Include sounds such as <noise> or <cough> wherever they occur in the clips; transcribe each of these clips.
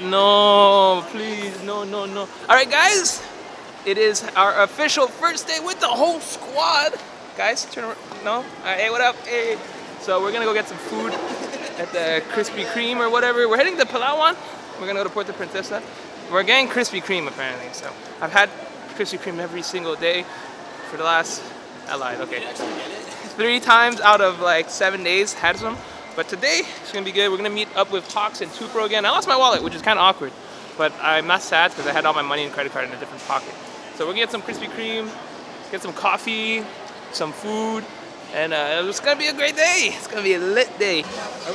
No, please, no, no, no. All right, guys, it is our official first day with the whole squad. Guys, turn around. No? All right, hey, what up? Hey. So we're gonna go get some food at the Krispy Kreme or whatever. We're heading to Palawan. We're gonna go to Puerto Princesa. We're getting Krispy Kreme apparently. So I've had Krispy Kreme every single day for the last. I lied. Okay. Three times out of like seven days had some. But today it's gonna be good. We're gonna meet up with Hawks and Tupro again. I lost my wallet, which is kind of awkward, but I'm not sad because I had all my money and credit card in a different pocket. So we're gonna get some Krispy Kreme, get some coffee, some food, and uh, it's gonna be a great day. It's gonna be a lit day.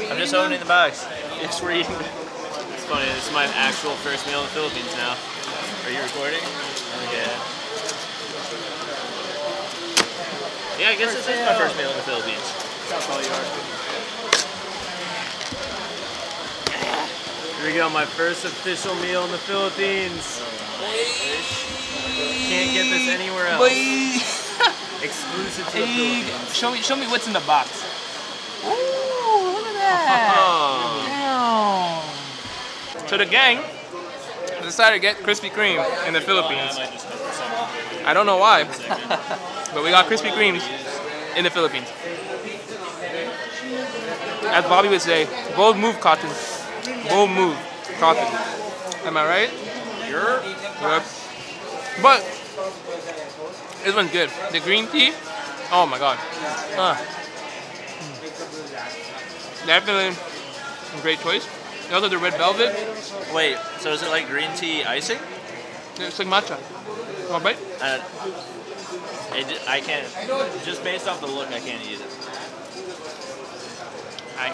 I'm just opening the box. Yes, we're eating. It's funny. This is my actual first meal in the Philippines now. Are you recording? Yeah. Yeah, I guess this is my first meal in the Philippines. That's all you are. Here we go, my first official meal in the Philippines. Can't get this anywhere else. Exclusive to the Philippines. show me, show me what's in the box. Ooh, look at that. Oh. Damn. So the gang decided to get Krispy Kreme in the Philippines. I don't know why, <laughs> but we got Krispy Kremes in the Philippines. As Bobby would say, bold move, Cotton. Bold move, Cotton. Am I right? You're Yep. But this one's good. The green tea, oh my god. Ah. Definitely a great choice. And Also the red velvet, Wait, so is it like green tea icing? it's like matcha. Want a bite? Uh, it, I can't. Just based off the look, I can't eat it. I,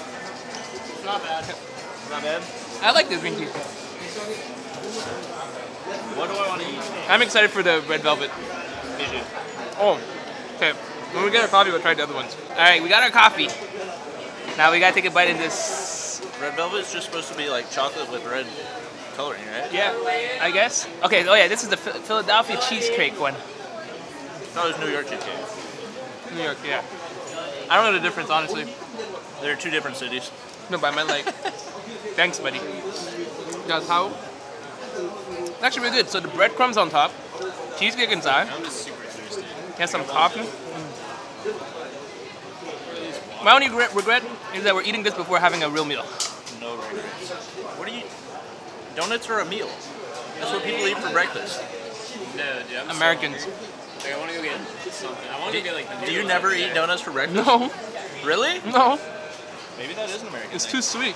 Not bad. Not bad. I like the green tea. What do I want to eat? I'm excited for the red velvet. Oh, okay. When we get our coffee, we'll try the other ones. All right, we got our coffee. Now we gotta take a bite in this. Red velvet is just supposed to be like chocolate with red coloring, right? Yeah, I guess. Okay. Oh yeah, this is the Philadelphia cheesecake one. No, it's New York cheesecake. New York, yeah. I don't know the difference, honestly. They're two different cities. No, but I meant like, <laughs> thanks, buddy. That's how. It's actually really good. So the breadcrumbs on top, cheesecake inside, I'm just super thirsty. get some coffee. My only regret, regret is that we're eating this before having a real meal. No regrets. What do you? Donuts are a meal. That's what people eat for breakfast. No, dude, I'm Americans. So, like, I want to go get something. I want to get like. Do you never like eat that. donuts for breakfast? No, Really? no, Maybe that is an American. it's thing. too sweet.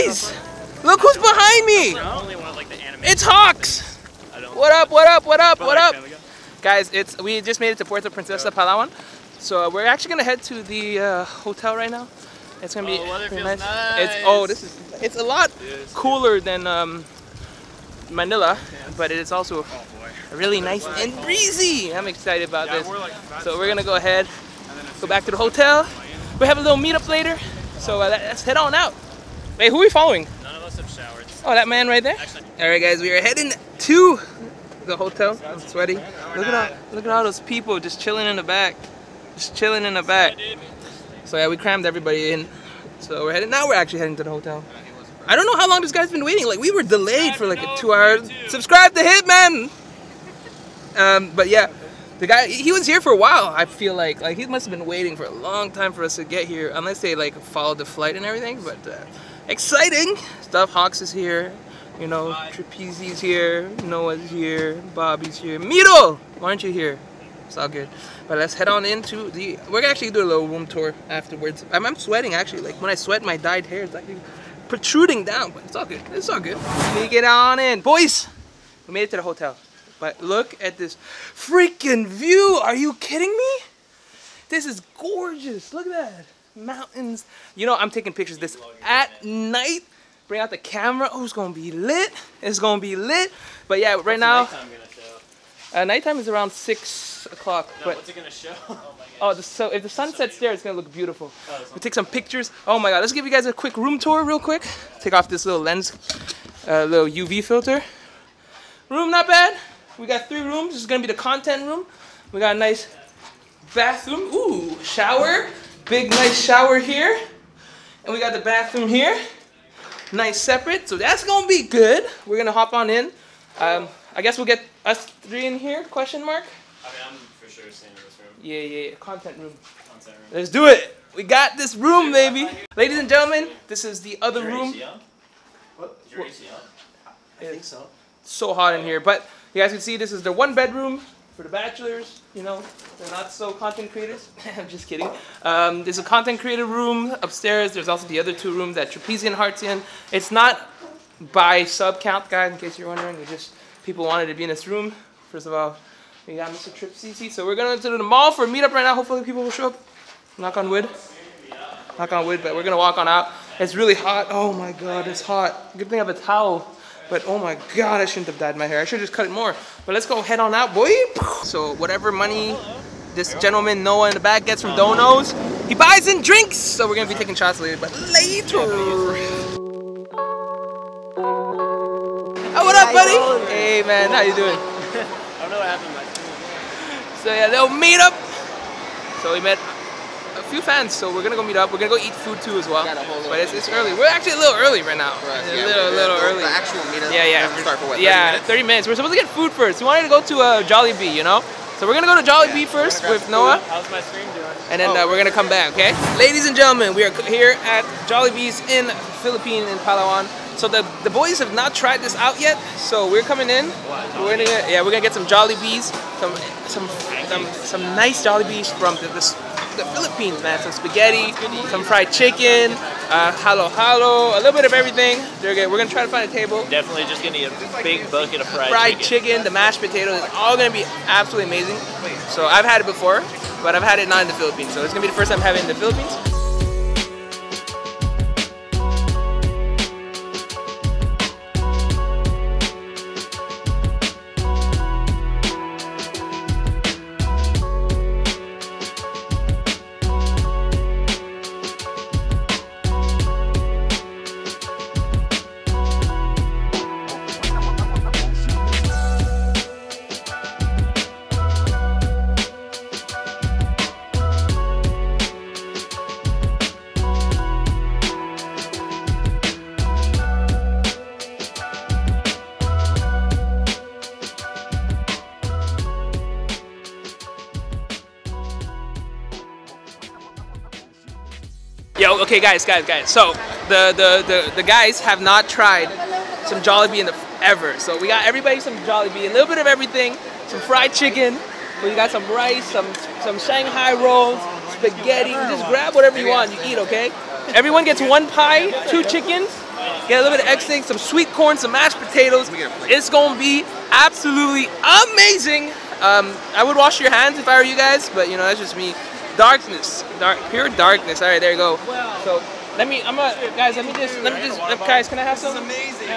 Boys! Look who's behind me! I only want like the anime. It's Hawks! What up, what up, what up, what up? Guys, it's we just made it to Puerto Princesa, Palawan. So uh, we're actually gonna head to the uh, hotel right now. It's gonna be Oh, pretty feels It's oh, this is it's a lot cooler than um, Manila, but it is also Oh really nice and breezy. I'm excited about this. So we're gonna go ahead, go back to the hotel. We have a little meetup later. So uh, let's head on out. Wait, who are we following? None of us have showered. Oh, that man right there. Actually, All right, guys, we are heading to the hotel. I'm sweaty. Look at all, look at all those people just chilling in the back, just chilling in the back. So yeah, we crammed everybody in. So we're heading. Now we're actually heading to the hotel. I don't know how long this guy's been waiting. Like we were delayed for like a two hour. Subscribe to Hitman. Um, but yeah, the guy he was here for a while. I feel like like he must have been waiting for a long time for us to get here, unless they like followed the flight and everything. But uh, exciting stuff. Hawks is here. You know, Trapezi's here. Noah's here. Bobby's here. Miro, why aren't you here? It's all good. But let's head on into the. We're gonna actually do a little room tour afterwards. I'm, I'm sweating actually. Like when I sweat, my dyed hair is actually protruding down. But it's all good. It's all good. Me get on in, boys. We made it to the hotel. But look at this freaking view. Are you kidding me? This is gorgeous. Look at that. Mountains. You know, I'm taking pictures of this at night. Bring out the camera. Oh, it's gonna be lit. It's gonna be lit. But yeah, right now, Nighttime uh, nighttime is around six o'clock. No, But what's it gonna show? <laughs> Oh oh, the, so if the sun sets there, it's gonna look beautiful. We'll take some pictures. Oh my god, let's give you guys a quick room tour, real quick. Take off this little lens, uh, little UV filter. Room not bad. We got three rooms. This is gonna be the content room. We got a nice bathroom. Ooh, shower. Big nice shower here. And we got the bathroom here. Nice separate. So that's gonna be good. We're gonna hop on in. Um, I guess we'll get us three in here? Question mark. I mean, I'm for sure staying in this room. Yeah, yeah, yeah. Content room. Content room. Let's do it. We got this room, baby. Ladies and gentlemen, this is the other room. What? Is your AC on? I think so. So hot in here, but you guys can see this is the one bedroom for the bachelors. You know, they're not so content creators. <laughs> I'm just kidding. Um, there's a content creator room upstairs. There's also the other two rooms that Trapezian Heart's in. It's not by sub count, guys. In case you're wondering, it's just people wanted to be in this room. First of all, we got Mr. Trip CC. So we're going to the mall for a meetup right now. Hopefully people will show up. Knock on wood. Knock on wood, but we're gonna walk on out. It's really hot. Oh my god, it's hot. Good thing I have a towel. But oh my god, I shouldn't have dyed my hair. I should have just cut it more. But let's go head on out, boy. So whatever money this gentleman Noah in the back gets from Donos, he buys in drinks. So we're gonna be taking shots later. But later. Oh, what up, buddy? Hey man, how you doing? <laughs> I don't know what happened to. So yeah, little meetup. So we met a few fans, so we're gonna go meet up. We're gonna go eat food too as well. A But it's, it's early. We're actually a little early right now. Right, a yeah, little, we- little early. The actual meetup. Yeah, yeah. Start for what? 30 yeah, minutes? 30 minutes. We're supposed to get food first. We wanted to go to a uh, Jollibee, you know. So we're gonna go to Jollibee first with Noah, How's my screen doing? and then Oh. uh, we're gonna come back. Okay, ladies and gentlemen, we are here at Jollibee's in Philippines in Palawan. So the the boys have not tried this out yet. So we're coming in. We're gonna yeah, we're gonna get some Jollibees, some some some, some nice Jollibees from the, the, the Philippines, man. Some spaghetti, some fried chicken, uh, halo halo, a little bit of everything. They're good. We're gonna try to find a table Definitely just gonna eat a big bucket of fried, fried chicken, the mashed potatoes, it's all gonna be absolutely amazing. So I've had it before, but I've had it not in the Philippines. So it's gonna be the first time having it in the Philippines. Okay, guys, guys, guys. So the the the, the guys have not tried some Jollibee in the ever. So we got everybody some Jollibee, a little bit of everything, some fried chicken. We got some rice, some some Shanghai rolls, spaghetti. You just grab whatever you want, you eat, okay? Everyone gets one pie, two chickens, get a little bit of egg steak, some sweet corn, some mashed potatoes. It's gonna be absolutely amazing. Um, I would wash your hands if I were you guys, but you know that's just me. Darkness, dark, pure darkness. All right, there you go. So let me, I'm gonna, guys, let me just, let me just, guys, can I have some? amazing.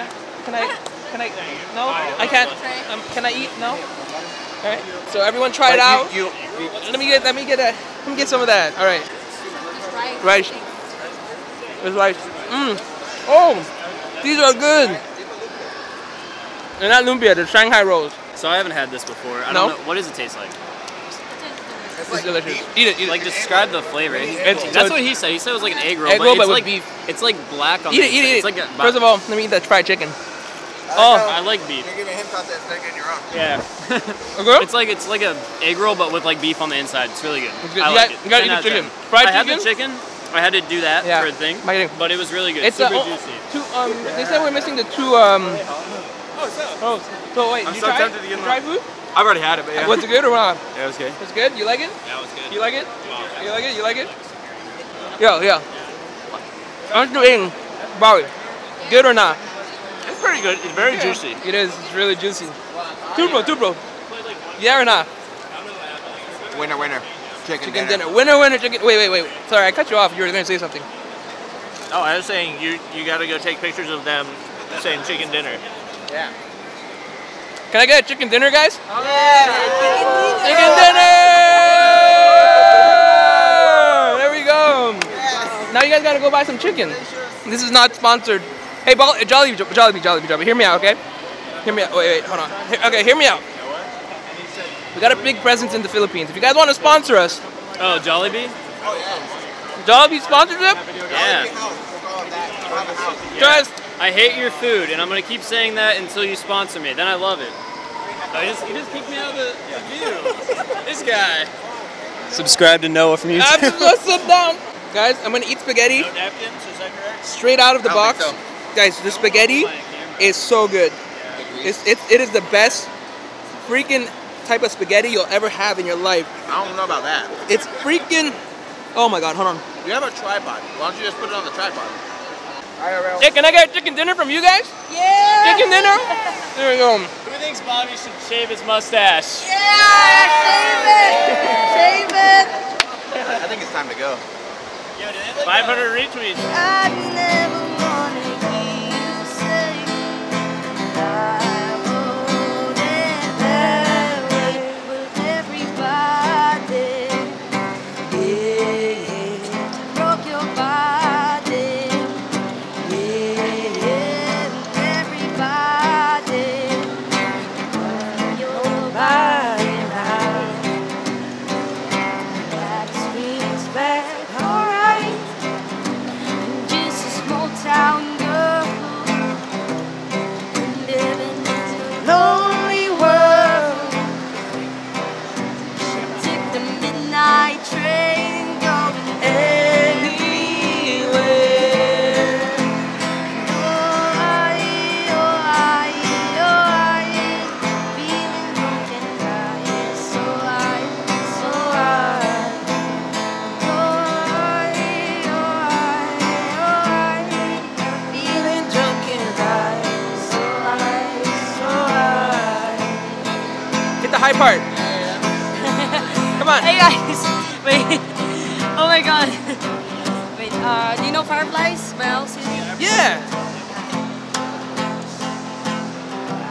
Can I, can I? No, I can't. Um, can I eat? No. All right. So everyone try it out. You, you, Let me get, let me get a, let me get some of that. All right. Rice. It's rice. Mmm. Oh, these are good. They're not lumpia. They're Shanghai rolls. So I haven't had this before. I No? don't know. What does it taste like? It's It's like delicious. beef. Eat it. Eat it. Like describe the flavor. It's- That's so what he said. He said it was like an egg roll. Egg but roll, it's but with like, beef. It's like black on Eat the it. Eat it. Eat It's it. like a, First of all, let me eat that fried chicken. Oh, I like beef. You're giving him thoughts that they're your own. Yeah. <laughs> Okay. It's like it's like a egg roll, but with like beef on the inside. It's really good. It's good. I You like got- it. you gotta eat the out of 10. chicken. I had the chicken? chicken. I had to do that Yeah. for a thing, My thing. but it was really good. It's super uh, oh, juicy. two. Um, they said we're missing the two. Um. Oh, so wait, I'm you so try? tempted to get you one. try food? I've already had it, but yeah. Was it good or not? yeah, it was good. It's good. You like it? Yeah, it was good. You like it? You like it? You like it? Yeah, yeah. Aren't you eating, Bobby? Good or not? It's pretty good. It's very juicy. It is. It's really juicy. Two bro, two bro. Yeah or not? Winner, winner. Chicken, Chicken dinner. Winner, winner, chicken. Wait, wait, wait. Sorry, I cut you off. You were going to say something. Oh, I was saying you you got to go take pictures of them saying chicken dinner. Yeah. Can I get a chicken dinner, guys? Yeah. Chicken dinner! There we go. Now you guys gotta go buy some chicken. This is not sponsored. Hey, Ball, Jolly, Jolly, Jolly, Jolly, hear me out, okay? Hear me out. Wait, wait, hold on. Okay, hear me out. We got a big presence in the Philippines. If you guys want to sponsor us, Oh, Jollibee? Oh, yeah. Jollibee sponsorship, Yeah. guys. I hate your food, and I'm gonna keep saying that until you sponsor me. Then I love it. He, just, he just kicked me out of the, the view. <laughs> this guy. Subscribe to Noah from I'm just gonna sit down. Guys, I'm gonna eat spaghetti No napkins, is that correct? straight out of the box. think Guys, the spaghetti is so good. It's, it's, it is the best freaking type of spaghetti you'll ever have in your life. I don't know about that. It's freaking. Oh my god, hold on. You have a tripod. Why don't you just put it on the tripod? IRL. Hey, can I get a chicken dinner from you guys? Yeah. Chicken dinner? <laughs> There we go. Who thinks Bobby should shave his mustache? Yeah, shave it. Shave it. I think it's time to go. 500 retweets. I part. Come on. <laughs> Hey guys, wait. Oh my god. Wait, uh, do you know Fireflies by Owl City? Yeah.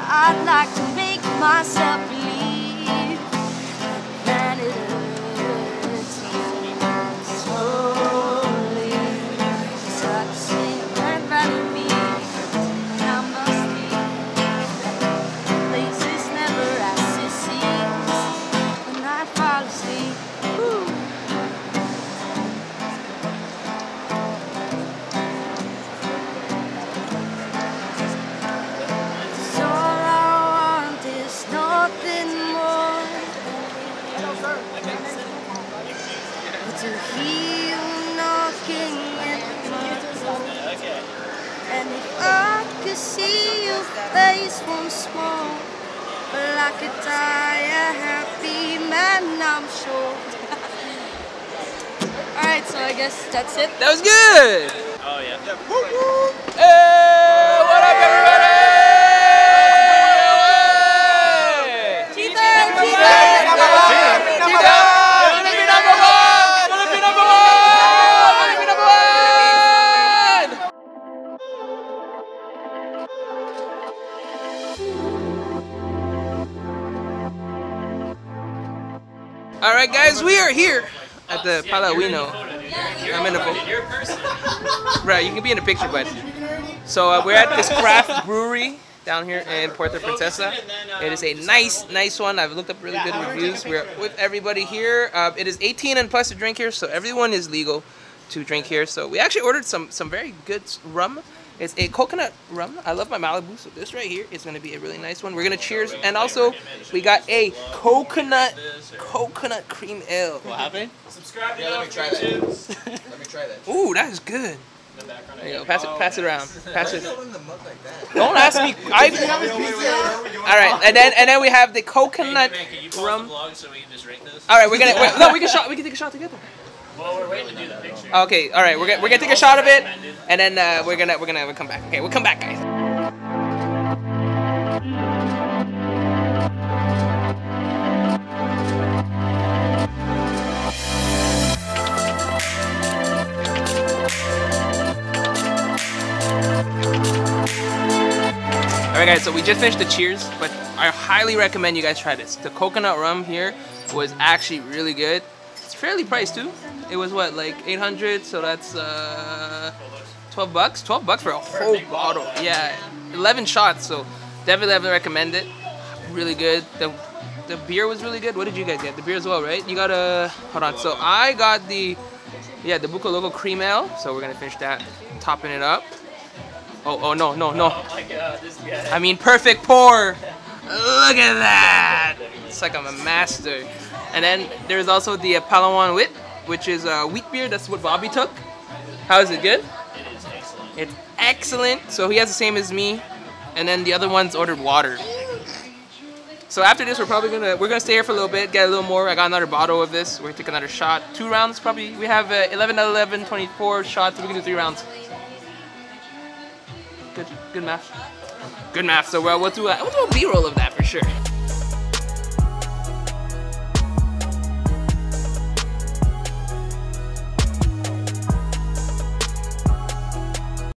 I'd like to make myself to hear you knocking at my door. And if I could see your face once more, well, I could die a happy man, I'm sure. <laughs> Alright, so I guess that's it. That was good. Oh, yeah. Hey, right, guys, we are here at the Palaweño. I'm in the photo. Right, you can be in the picture, but so uh, we're at this craft brewery down here in Puerto Princesa. It is a nice, nice one. I've looked up really good reviews. We're with everybody here. Uh, it is 18 and plus to drink here, so everyone is legal to drink here. So we actually ordered some some very good rum. It's a coconut rum. I love my Malibu, so this right here is going to be a really nice one. We're going to cheers, and also we got a coconut coconut cream ale. What happened? Subscribe to Yeah, let me try for that. Let me try that. Ooh, that is good. There you go. Pass it, pass it around. Pass it. in the mug like that. Don't ask me. I. All right, and then and then we have the coconut Can you pause rum. so we can just rate this? All right, we're gonna wait, no. We can shot. We can take a shot together. Well, we're waiting to do the picture. Okay, all right. We're gonna, we're gonna take a shot of it, and then uh, we're gonna we're gonna we'll come back. Okay, we'll come back, guys. Alright guys, so we just finished the cheers, but I highly recommend you guys try this. The coconut rum here was actually really good. Fairly priced too. It was what, like 800, so that's uh, 12 bucks? 12 bucks for a whole bottle. Yeah, 11 shots, so definitely, definitely recommend it. Really good. The, the beer was really good. What did you guys get? The beer as well, right? You got a, hold on. So I got the, yeah, the Buco Loco Cream Ale. So we're gonna finish that, topping it up. Oh, oh, no, no, no. I mean, perfect pour. Look at that. It's like I'm a master. And then there's also the uh, Palawan Wit, which is a wheat beer. That's what Bobby took. How is it good? It is excellent. It's excellent. So he has the same as me. And then the other ones ordered water. So after this, we're probably gonna we're gonna stay here for a little bit, get a little more. I got another bottle of this. We're gonna take another shot. Two rounds probably. We have uh, 11 out 11, 24 shots. We can do three rounds. Good, good math. Good math. So well, we'll do a, we'll do a B-roll of that for sure.